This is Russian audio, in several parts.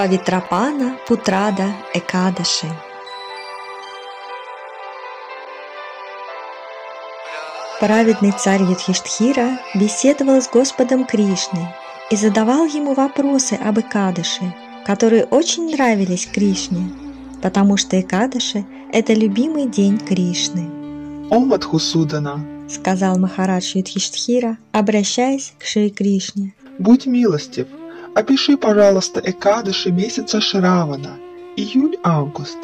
Павитрапана Путрада Экадаши. Праведный царь Юдхиштхира беседовал с Господом Кришной и задавал ему вопросы об Экадыше, которые очень нравились Кришне, потому что Экадыши – это любимый день Кришны. «О Мадхусудана!» – сказал Махарадж Юдхиштхира, обращаясь к Шри Кришне. «Будь милостив, опиши, пожалуйста, Экадыши месяца Шравана, июль-август,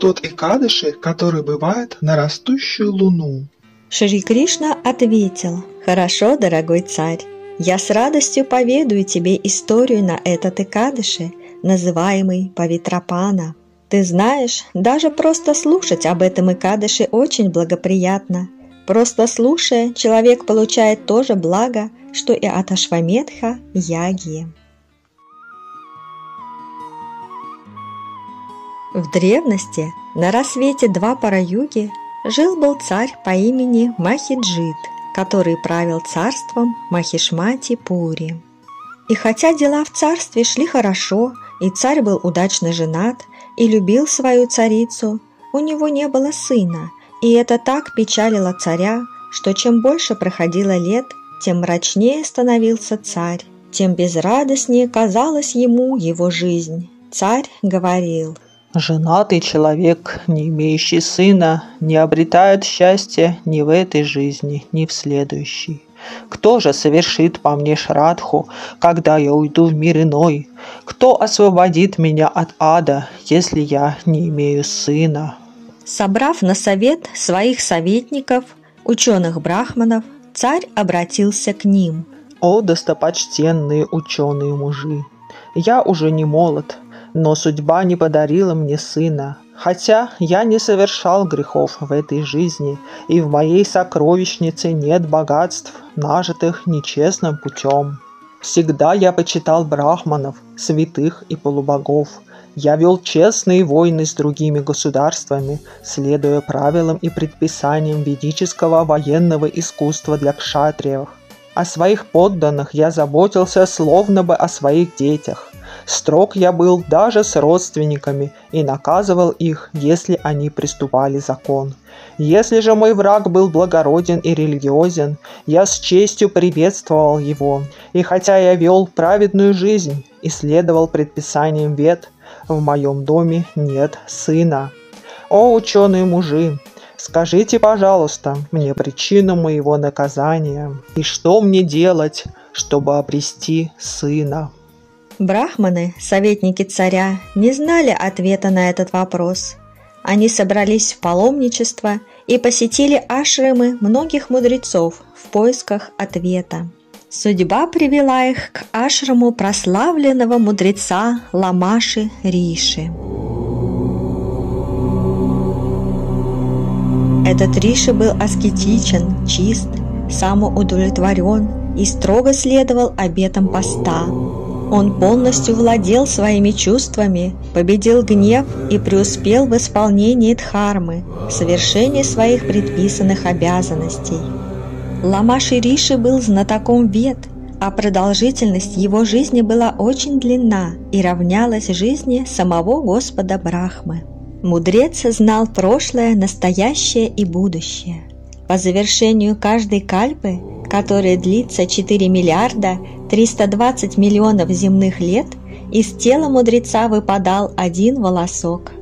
тот Экадыши, который бывает на растущую луну». Шри Кришна ответил, «Хорошо, дорогой царь, я с радостью поведаю тебе историю на этот Экадыши, называемый Павитрапана. Ты знаешь, даже просто слушать об этом Икадыше очень благоприятно. Просто слушая, человек получает то же благо, что и от Ашваметха Яги. В древности на рассвете два параюги жил-был царь по имени Махиджит, который правил царством Махишмати Пури. И хотя дела в царстве шли хорошо, и царь был удачно женат, и любил свою царицу, у него не было сына, и это так печалило царя, что чем больше проходило лет, тем мрачнее становился царь, тем безрадостнее казалась ему его жизнь. Царь говорил, «Женатый человек, не имеющий сына, не обретает счастья ни в этой жизни, ни в следующей. Кто же совершит по мне шрадху, когда я уйду в мир иной? Кто освободит меня от ада, если я не имею сына?» Собрав на совет своих советников, ученых-брахманов, царь обратился к ним. «О, достопочтенные ученые мужи! Я уже не молод, но судьба не подарила мне сына, Хотя я не совершал грехов в этой жизни, и в моей сокровищнице нет богатств, нажитых нечестным путем. Всегда я почитал брахманов, святых и полубогов. Я вел честные войны с другими государствами, следуя правилам и предписаниям ведического военного искусства для кшатриев. О своих подданных я заботился словно бы о своих детях. Строг я был даже с родственниками и наказывал их, если они приступали закон. Если же мой враг был благороден и религиозен, я с честью приветствовал его. И хотя я вел праведную жизнь и следовал предписаниям вет, в моем доме нет сына. О, ученые мужи, скажите, пожалуйста, мне причину моего наказания и что мне делать, чтобы обрести сына. Брахманы, советники царя, не знали ответа на этот вопрос. Они собрались в паломничество и посетили ашрамы многих мудрецов в поисках ответа. Судьба привела их к ашраму прославленного мудреца Ламаши Риши. Этот Риши был аскетичен, чист, самоудовлетворен и строго следовал обетам поста. Он полностью владел своими чувствами, победил гнев и преуспел в исполнении дхармы, в совершении своих предписанных обязанностей. Ламаши Риши был знатоком вет, а продолжительность его жизни была очень длинна и равнялась жизни самого Господа Брахмы. Мудрец знал прошлое, настоящее и будущее. По завершению каждой кальпы, которая длится 4 миллиарда 320 миллионов земных лет, из тела мудреца выпадал один волосок.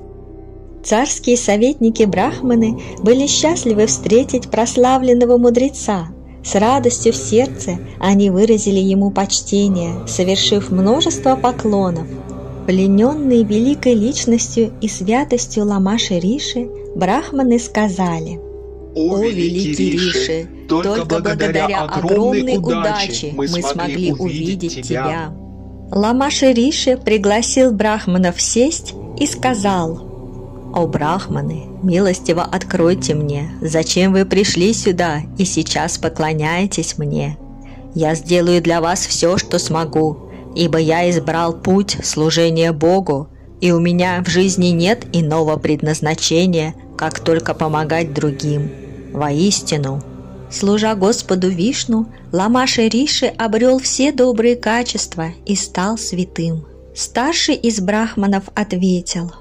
Царские советники Брахманы были счастливы встретить прославленного мудреца. С радостью в сердце они выразили ему почтение, совершив множество поклонов. Плененные великой личностью и святостью Ламаши Риши, брахманы сказали – о, великий Риши, только благодаря огромной удаче мы смогли увидеть тебя. Ламаши Риши пригласил брахманов сесть и сказал, «О, брахманы, милостиво откройте мне, зачем вы пришли сюда и сейчас поклоняетесь мне? Я сделаю для вас все, что смогу, ибо я избрал путь служения Богу, и у меня в жизни нет иного предназначения, как только помогать другим. Воистину, служа Господу Вишну, Ламаши Риши обрел все добрые качества и стал святым. Старший из брахманов ответил.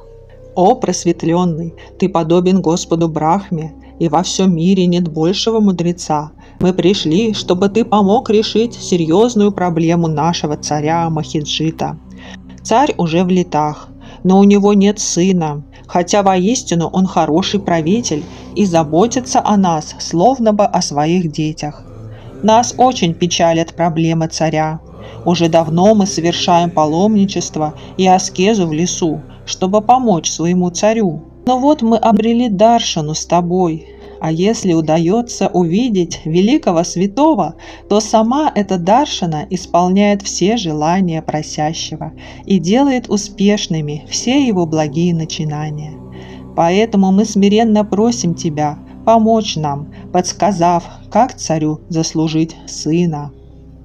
«О, просветленный, ты подобен Господу Брахме, и во всем мире нет большего мудреца. Мы пришли, чтобы ты помог решить серьезную проблему нашего царя Махиджита. Царь уже в летах, но у него нет сына, хотя воистину он хороший правитель и заботится о нас, словно бы о своих детях. Нас очень печалят проблемы царя. Уже давно мы совершаем паломничество и аскезу в лесу, чтобы помочь своему царю. Но вот мы обрели Даршану с тобой, а если удается увидеть великого святого, то сама эта Даршана исполняет все желания просящего и делает успешными все его благие начинания. Поэтому мы смиренно просим тебя помочь нам, подсказав, как царю заслужить сына.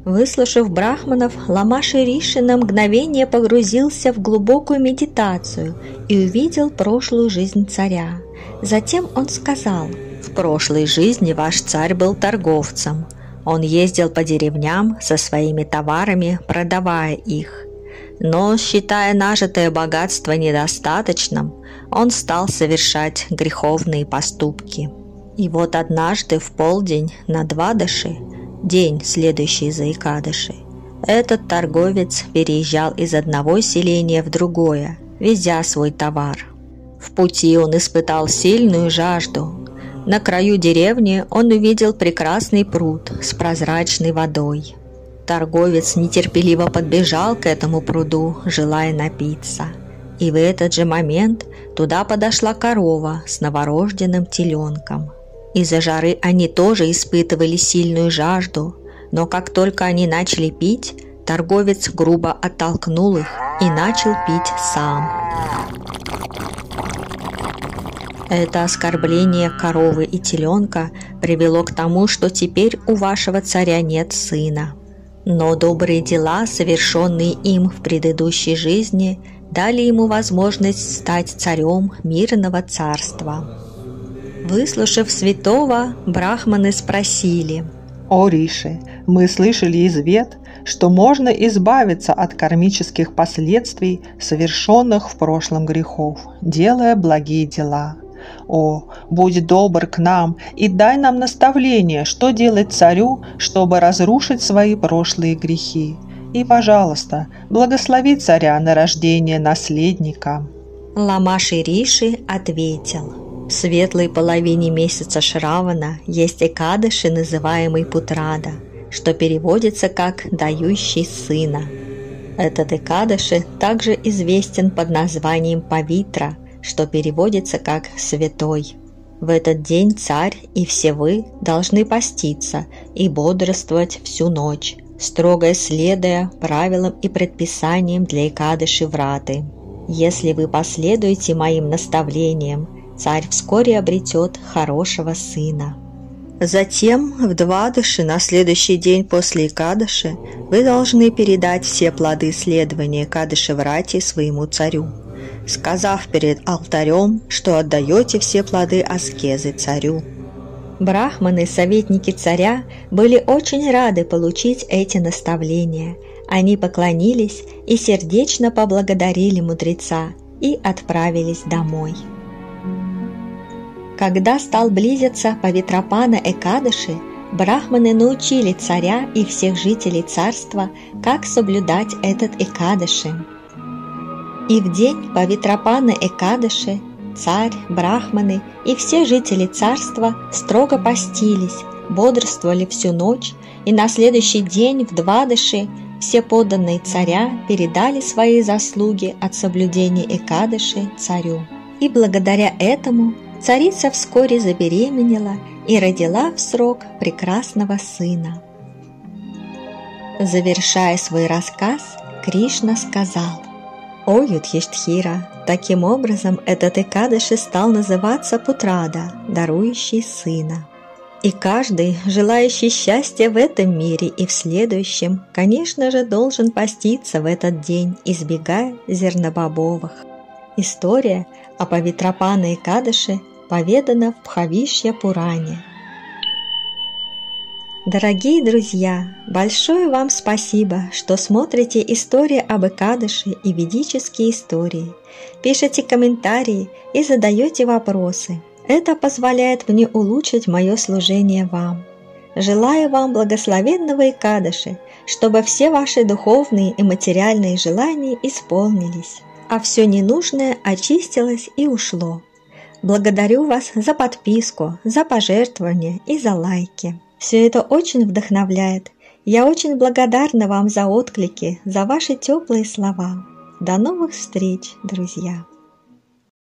Выслушав брахманов, Ламаши Риши на мгновение погрузился в глубокую медитацию и увидел прошлую жизнь царя. Затем он сказал, «В прошлой жизни ваш царь был торговцем. Он ездил по деревням со своими товарами, продавая их. Но, считая нажитое богатство недостаточным, он стал совершать греховные поступки. И вот однажды в полдень на Двадыши – день, следующий за Икадыши. Этот торговец переезжал из одного селения в другое, везя свой товар. В пути он испытал сильную жажду. На краю деревни он увидел прекрасный пруд с прозрачной водой. Торговец нетерпеливо подбежал к этому пруду, желая напиться. И в этот же момент туда подошла корова с новорожденным теленком – из-за жары они тоже испытывали сильную жажду, но как только они начали пить, торговец грубо оттолкнул их и начал пить сам. Это оскорбление коровы и теленка привело к тому, что теперь у вашего царя нет сына. Но добрые дела, совершенные им в предыдущей жизни, дали ему возможность стать царем мирного царства. Выслушав святого, брахманы спросили. «О, Риши, мы слышали из вет, что можно избавиться от кармических последствий, совершенных в прошлом грехов, делая благие дела. О, будь добр к нам и дай нам наставление, что делать царю, чтобы разрушить свои прошлые грехи. И, пожалуйста, благослови царя на рождение наследника». Ламаши Риши ответил – в светлой половине месяца Шравана есть Экадыши, называемый Путрада, что переводится как «дающий сына». Этот Экадыши также известен под названием Павитра, что переводится как «святой». В этот день царь и все вы должны поститься и бодрствовать всю ночь, строго следуя правилам и предписаниям для Экадыши Враты. Если вы последуете моим наставлениям царь вскоре обретет хорошего сына. Затем в Двадыши на следующий день после Икадыши вы должны передать все плоды следования Кадыши Врати своему царю, сказав перед алтарем, что отдаете все плоды аскезы царю. Брахманы, советники царя, были очень рады получить эти наставления. Они поклонились и сердечно поблагодарили мудреца и отправились домой. Когда стал близиться Павитропана Экадыши, брахманы научили царя и всех жителей царства, как соблюдать этот Экадыши. И в день Павитропана Экадыши царь, брахманы и все жители царства строго постились, бодрствовали всю ночь, и на следующий день в Двадыши все подданные царя передали свои заслуги от соблюдения Экадыши царю. И благодаря этому царица вскоре забеременела и родила в срок прекрасного сына. Завершая свой рассказ, Кришна сказал, «О, Юдхиштхира, таким образом этот Экадыши стал называться Путрада, дарующий сына». И каждый, желающий счастья в этом мире и в следующем, конечно же, должен поститься в этот день, избегая зернобобовых. История о Павитрапана и Кадыше поведано в Бхавишья Пуране. Дорогие друзья, большое вам спасибо, что смотрите истории об Икадыше и ведические истории, пишете комментарии и задаете вопросы. Это позволяет мне улучшить мое служение вам. Желаю вам благословенного Икадыши, чтобы все ваши духовные и материальные желания исполнились, а все ненужное очистилось и ушло. Благодарю вас за подписку, за пожертвования и за лайки. Все это очень вдохновляет. Я очень благодарна вам за отклики, за ваши теплые слова. До новых встреч, друзья!